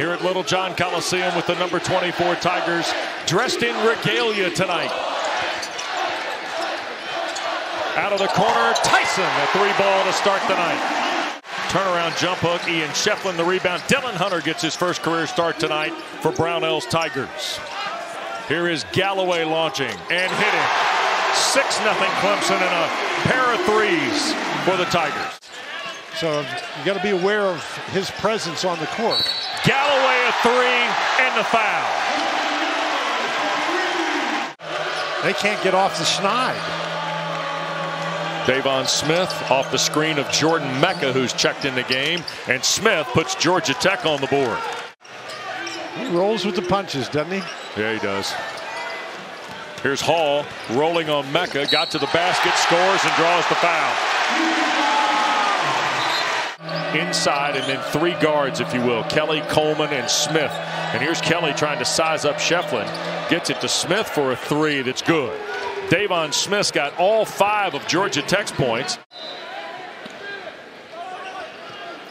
here at Littlejohn Coliseum with the number 24 Tigers dressed in regalia tonight. Out of the corner, Tyson, a three ball to start the night. Turnaround jump hook, Ian Schieffelin the rebound. Dylan Hunter gets his first career start tonight for Brownell's Tigers. Here is Galloway launching and hitting. 6 0 Clemson and a pair of threes for the Tigers. So you got to be aware of his presence on the court. Galloway a three and the foul. They can't get off the schneid. Deivon Smith off the screen of Jordan Meka, who's checked in the game, and Smith puts Georgia Tech on the board. He rolls with the punches, doesn't he? Yeah, he does. Here's Hall rolling on Meka, got to the basket, scores, and draws the foul. Inside, and then three guards, if you will, Kelly, Coleman, and Smith. And here's Kelly trying to size up Schieffelin. Gets it to Smith for a three that's good. Deivon Smith's got all five of Georgia Tech's points.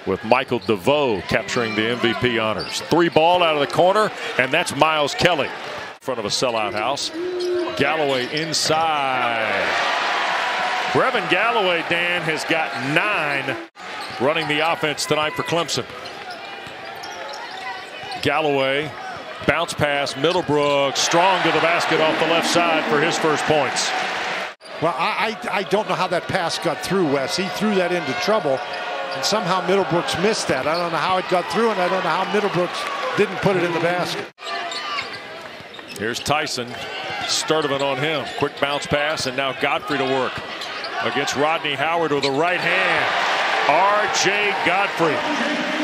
With Michael DeVoe capturing the MVP honors. Three ball out of the corner, and that's Miles Kelly. In front of a sellout house. Galloway inside. Brevin Galloway, Dan, has got nine running the offense tonight for Clemson. Galloway bounce pass, Middlebrook strong to the basket off the left side for his first points. Well, I, I, I don't know how that pass got through, Wes. He threw that into trouble, and somehow Middlebrooks missed that. I don't know how it got through, and I don't know how Middlebrooks didn't put it in the basket. Here's Tyson. Sturdivant on him. Quick bounce pass, and now Godfrey to work against Rodney Howard with a right hand. R.J. Godfrey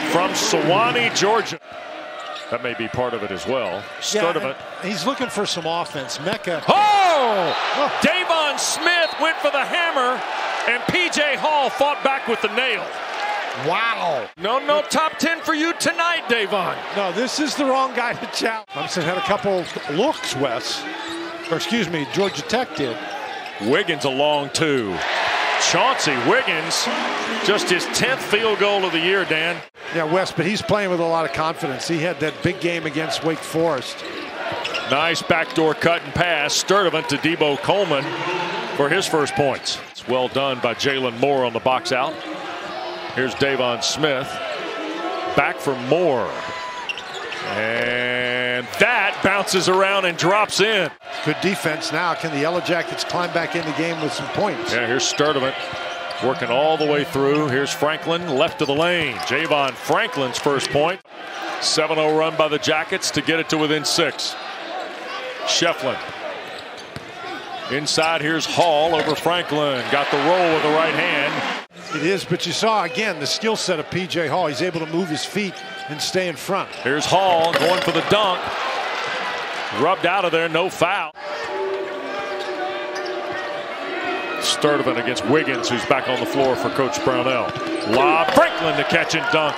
from Suwanee, Georgia. That may be part of it as well. Sturdivant. Yeah, of it. he's looking for some offense. Meka. Oh! oh! Deivon Smith went for the hammer, and P.J. Hall fought back with the nail. Wow. No, no top 10 for you tonight, Deivon. No, this is the wrong guy to challenge. Clemson had a couple looks, Wes. Or excuse me, Georgia Tech did. Wiggins a long two. Chauncey Wiggins, just his 10th field goal of the year, Dan. Yeah, Wes, but he's playing with a lot of confidence. He had that big game against Wake Forest. Nice backdoor cut and pass. Sturdivant to Deebo Coleman for his first points. It's well done by Jalon Moore on the box out. Here's Deivon Smith. Back for Moore. And that bounces around and drops in. Good defense now. Can the Yellow Jackets climb back in the game with some points? Yeah, here's Sturdivant working all the way through. Here's Franklin left of the lane. Ja'von Franklin's first point. 7-0 run by the Jackets to get it to within six. Schieffelin. Inside, here's Hall over Franklin. Got the roll with the right hand. It is, but you saw again the skill set of P.J. Hall. He's able to move his feet and stay in front. Here's Hall going for the dunk. Rubbed out of there, no foul. Sturdivant against Wiggins, who's back on the floor for Coach Brownell. Lob, Franklin to catch and dunk.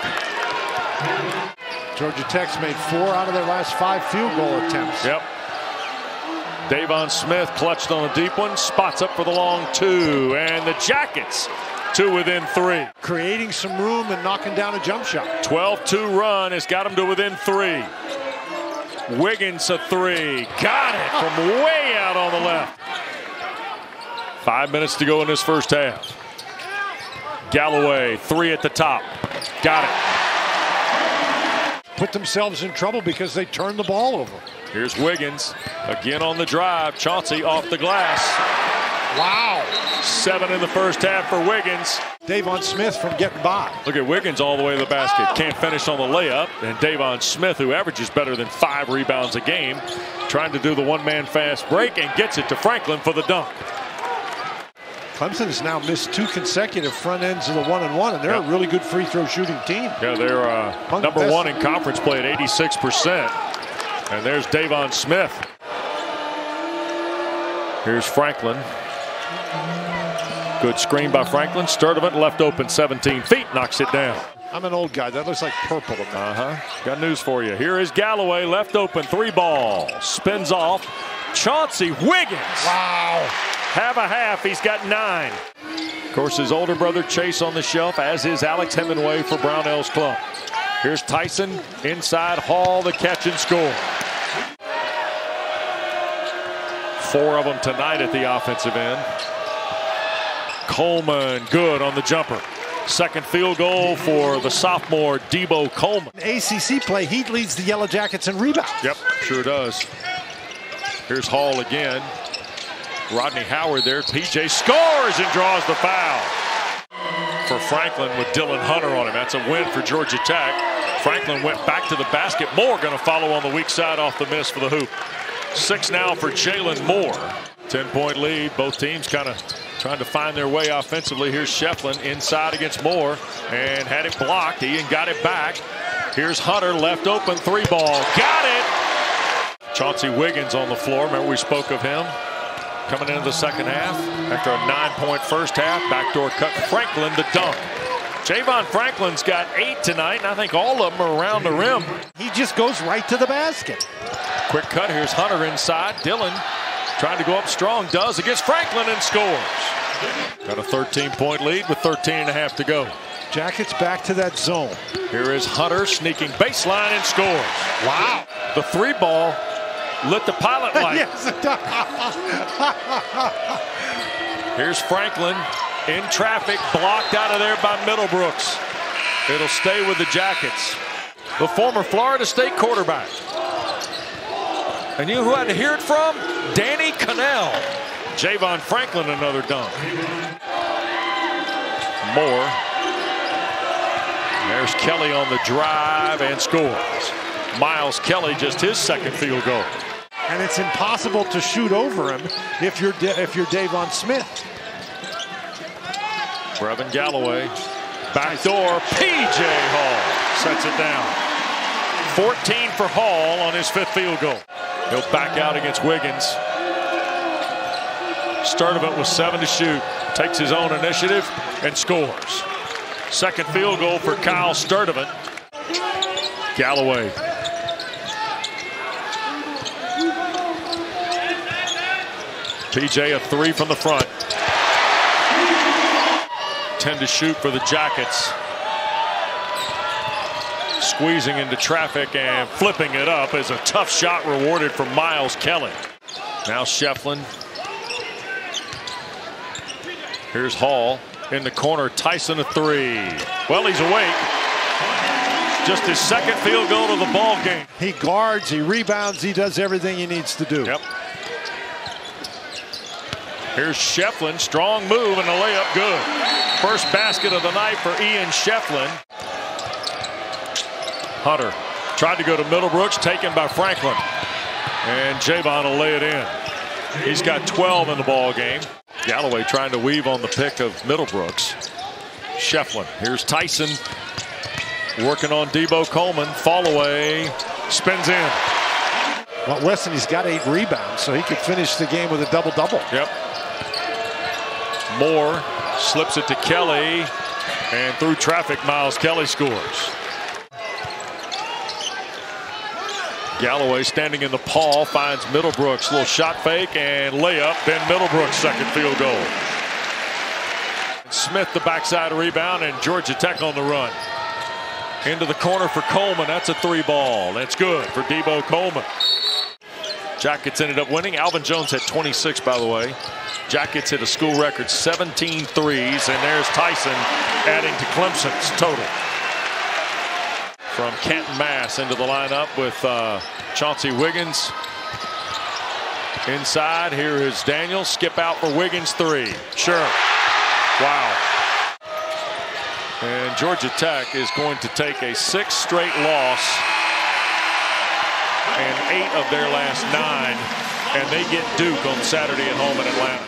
Georgia Tech's made four out of their last five field goal attempts. Yep. Deivon Smith clutched on a deep one, spots up for the long two, and the Jackets two within three. Creating some room and knocking down a jump shot. 12-2 run has got them to within three. Wiggins a three. Got it from way out on the left. Five minutes to go in this first half. Galloway, three at the top. Got it. Put themselves in trouble because they turned the ball over. Here's Wiggins again on the drive. Chauncey off the glass. Wow. Seven in the first half for Wiggins. Deivon Smith from getting by. Look at Wiggins all the way to the basket. Can't finish on the layup. And Deivon Smith, who averages better than five rebounds a game, trying to do the one-man fast break and gets it to Franklin for the dunk. Clemson has now missed two consecutive front ends of the one and one, and they're a really good free throw shooting team. Yeah, they're uh, number one in conference play at 86%. And there's Deivon Smith. Here's Franklin. Good screen by Franklin. Sturdivant left open 17 feet, knocks it down. I'm an old guy. That looks like purple to me. Uh-huh. Got news for you. Here is Galloway, left open, three ball. Spins off. Chauncey Wiggins. Wow. Have a half. He's got nine. Of course, his older brother Chase on the shelf, as is Alex Hemenway for Brownell's club. Here's Tyson inside Hall, the catch and score. Four of them tonight at the offensive end. Coleman good on the jumper. Second field goal for the sophomore Deebo Coleman. ACC play, he leads the Yellow Jackets in rebounds. Yep, sure does. Here's Hall again. Rodney Howard there. PJ scores and draws the foul. For Franklin with Dylan Hunter on him. That's a win for Georgia Tech. Franklin went back to the basket. Moore going to follow on the weak side off the miss for the hoop. Six now for Jalon Moore. 10 point lead. Both teams kind of trying to find their way offensively. Here's Schieffelin inside against Moore and had it blocked. Ian got it back. Here's Hunter left open three ball. Got it. Chauncey Wiggins on the floor. Remember we spoke of him coming into the second half after a nine point first half. Backdoor cut Franklin the dunk. Ja'von Franklin's got eight tonight, and I think all of them are around the rim. He just goes right to the basket. Quick cut. Here's Hunter inside. Dylan trying to go up strong. Does against Franklin and scores. Got a 13 point lead with 13 and a half to go. Jackets back to that zone. Here is Hunter sneaking baseline and scores. Wow. The three ball lit the pilot light. yes, it does. Here's Franklin in traffic, blocked out of there by Middlebrooks. It'll stay with the Jackets. The former Florida State quarterback. And you know who had to hear it from? Danny Kanell. Ja'von Franklin, another dunk. Moore. There's Kelly on the drive and scores. Miles Kelly, just his second field goal. And it's impossible to shoot over him if you're De if you're Deivon Smith. Brevin Galloway. Back door. P.J. Hall sets it down. 14 for Hall on his fifth field goal. He'll back out against Wiggins. Sturdivant with seven to shoot. Takes his own initiative and scores. Second field goal for Kyle Sturdivant. Galloway. PJ a three from the front. 10 to shoot for the Jackets. Squeezing into traffic and flipping it up is a tough shot rewarded for Miles Kelly. Now Schieffelin. Here's Hall in the corner. Tyson a three. Well, he's awake. Just his second field goal of the ball game. He guards, he rebounds, he does everything he needs to do. Yep. Here's Schieffelin. strong move and a layup good. First basket of the night for Ian Schieffelin. Hunter tried to go to Middlebrooks, taken by Franklin. And Ja'von will lay it in. He's got 12 in the ball game. Galloway trying to weave on the pick of Middlebrooks. Schieffelin. Here's Tyson working on Deebo Coleman. Fall away. Spins in. Well, Weston, he's got eight rebounds, so he could finish the game with a double-double. Yep. Moore slips it to Kelly, and through traffic, Miles Kelly scores. Galloway standing in the paw finds Middlebrooks. Little shot fake and layup. Then Middlebrooks second field goal. Smith the backside rebound and Georgia Tech on the run. Into the corner for Coleman. That's a three ball. That's good for Deebo Coleman. Jackets ended up winning. Alvin Jones had 26 by the way. Jackets hit a school record 17 threes and there's Tyson adding to Clemson's total from Canton, Mass into the lineup with uh, Chauncey Wiggins. Inside, here is Daniel. Skip out for Wiggins three. Sure. Wow. And Georgia Tech is going to take a six straight loss and eight of their last nine. And they get Duke on Saturday at home in Atlanta.